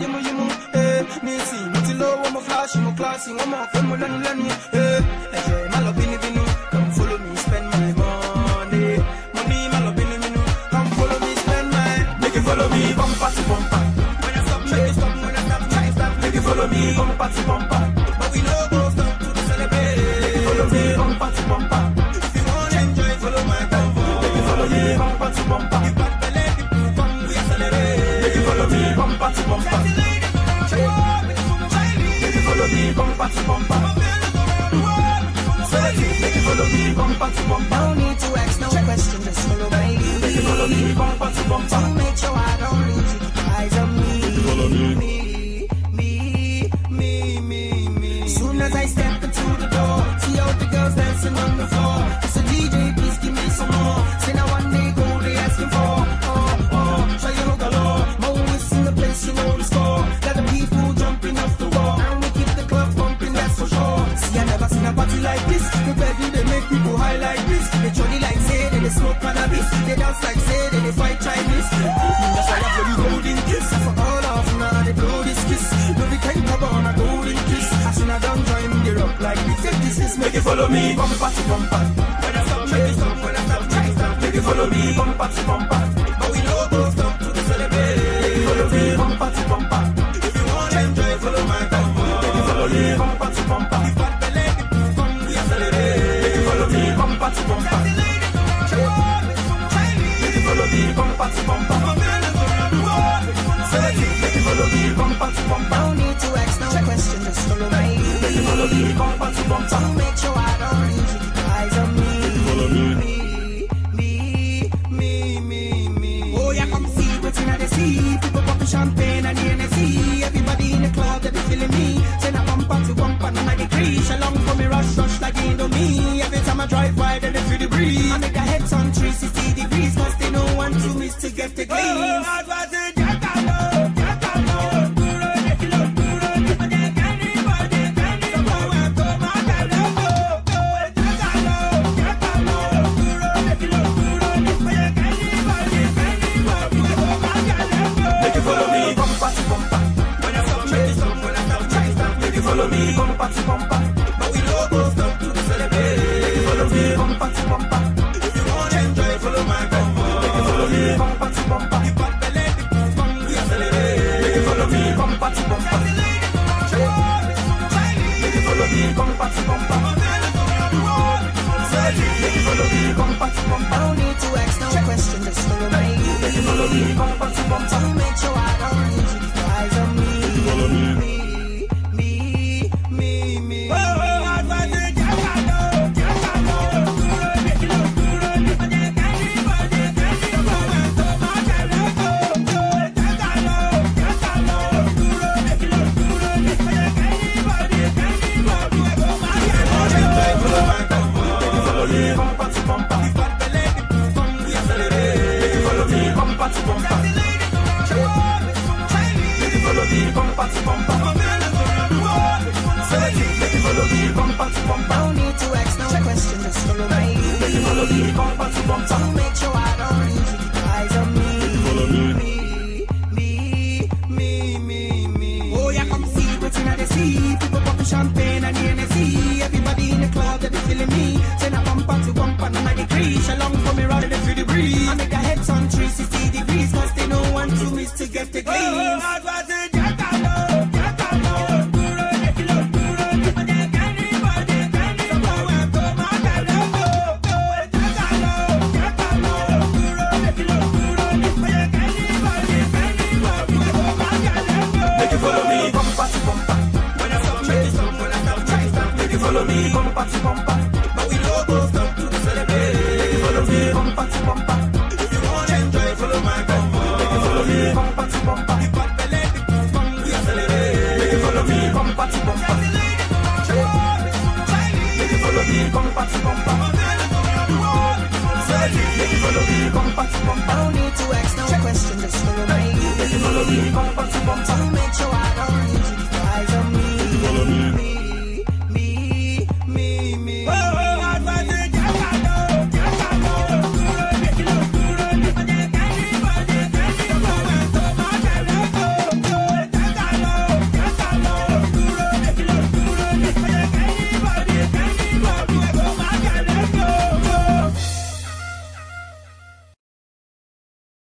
yimu yimu, eh, nisi, I'm a flashy, a classy, a femme, lenu lenu, eh, my love bini binu, come follow me, spend my money, money, my love bini binu, come follow me, spend my, make it follow me, bumper to bumper, when I stop, make it stop, when I stop, stop, make it follow me, bumper to bumper, No need to ask no question, just follow follow me, me. follow me. me, me, me, me, me. Step into the door, see all the girls dancing on the floor. So DJ, smoke cannabis. They dance like say, they, they fight Chinese. That's why I play the golden kiss. For all of now, they blow this kiss. No, we can't cover on a golden kiss. I seen a down join the rock like this. If this is Make it follow me, bumper to bumper. When I stop, make it stop. When I stop, it stop. Make it follow me, bumper to bumper. Champagne and the Hennessy. Everybody in the club, they be feeling me. Send a bumper to bumper, none of the crease. Along for me, rush, rush like Indomie. Every time I drive by, they to. If you want enjoy, follow my. Make it follow me, to. Make it follow me, to follow me, to. Make it follow me, to bumper. No need to ask no question, No need to ask no questions, just follow me. Follow me, bumper to bumper. To make sure I don't need you guys on me. Follow me. Me, me, me, me. Oh, yeah, come see what's in the sea. People pop champagne. Follow me, bumper to bumper.